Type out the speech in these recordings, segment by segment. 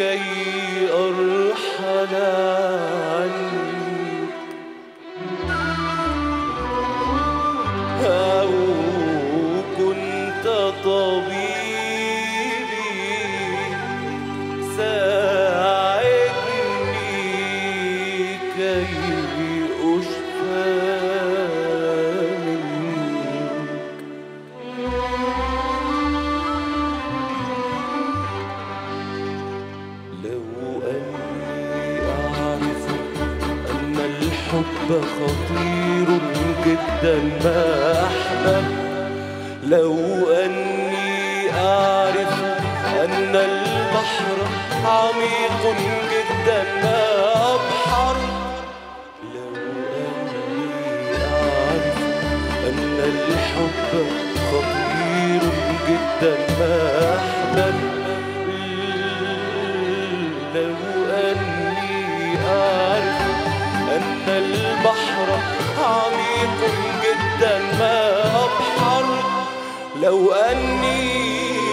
كي أرحل جدا ما أحبب لو أني أعرف أن البحر عميق جدا ما أبحر. لو أني أعرف أن الحب خطير جدا ما أحبب لو أني أعرف أن البحر عميق جدا ما أبحر لو أني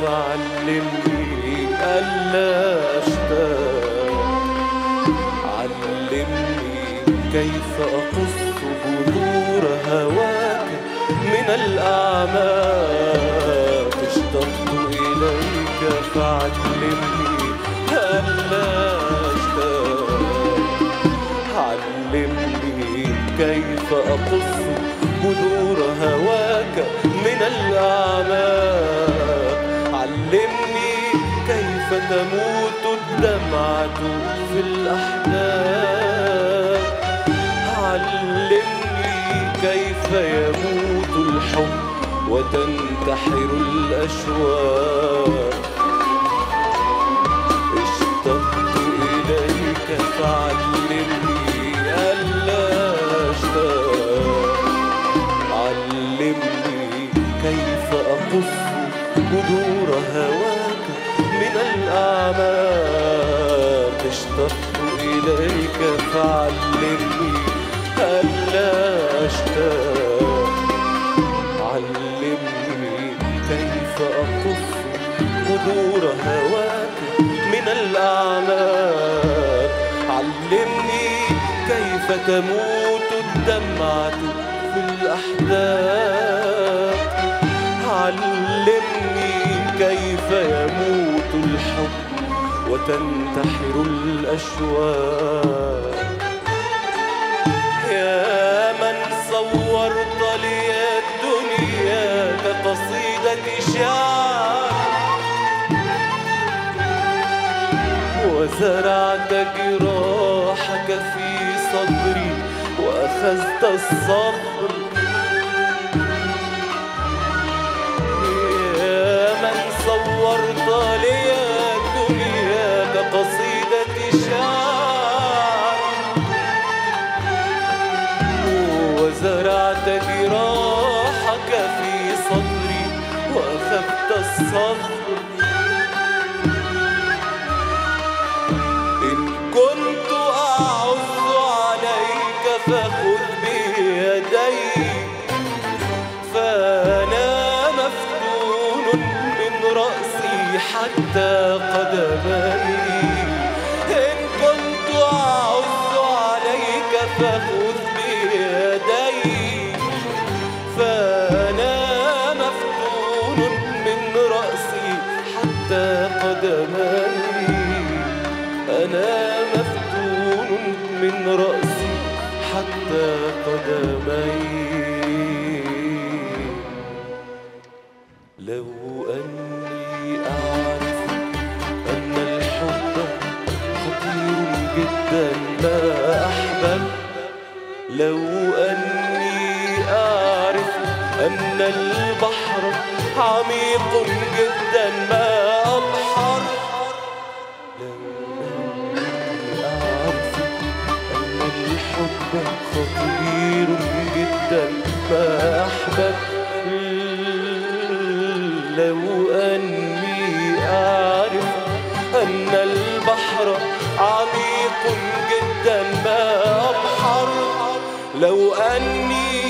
فعلمني ألا أشتاق. علمني كيف أقص بذور هواك من الأعماق. اشتقت إليك فعلمني ألا أشتاق. علمني كيف أقص بذور علمني كيف تموت الدمعة في الأحداث علمني كيف يموت الحب وتنتحر الأشواق اشتقت إليك فعلمني ألا أشتاق. علمني كيف أقص جذور هواك من الأعماق اشتقت إليك فعلمني ألا أشتاق. علمني كيف أقص جذور هواك من الأعماق. علمني كيف تموت الدمعة في الأحداث. علمني كيف يموت الحب وتنتحر الأشواق؟ يا من صورت لي الدنيا كقصيدة شعر وزرعت جراحك في صدري وأخذت الصبر فخذ بيدي فأنا مفتون من رأسي حتى قدمي أن البحر عميق جدا ما أبحر. أني أعرف أن الحب خطير جدا ما أحبب لو أني أعرف أن البحر عميق جدا ما أبحر. لو أني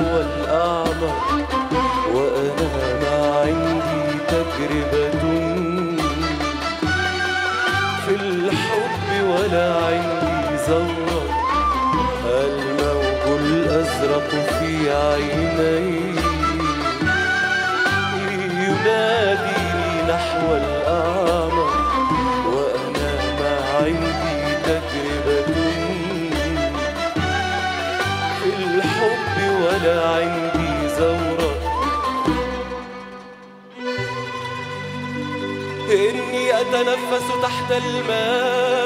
يناديني نحو الأعمى وأنا ما عندي تجربة في الحب ولا عندي ذرة. الموج الأزرق في عيني. إني أتنفس تحت الماء.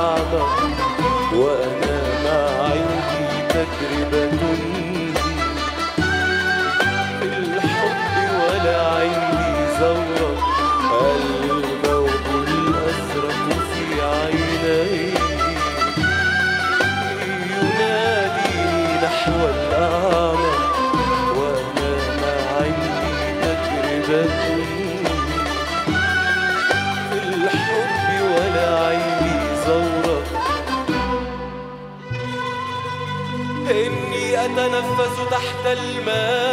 الكعبة وأنا تحت الماء.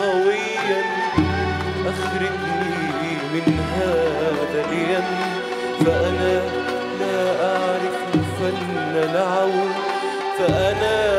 قويا أخرجني من هذا اليم. فأنا لا أعرف فن العون فأنا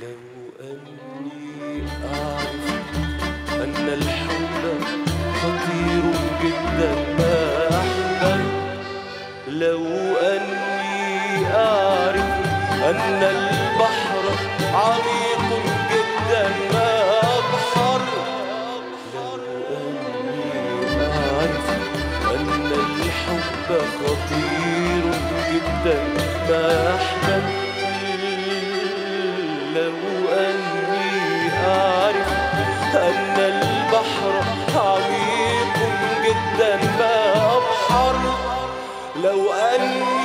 لو أني أعرف أن الحب خطير جدا ما أحذر. لو أني أعرف أن البحر عميق جدا ما أبحر. لو أني أعرف أن الحب خطير جدا ما أحذر. لو أن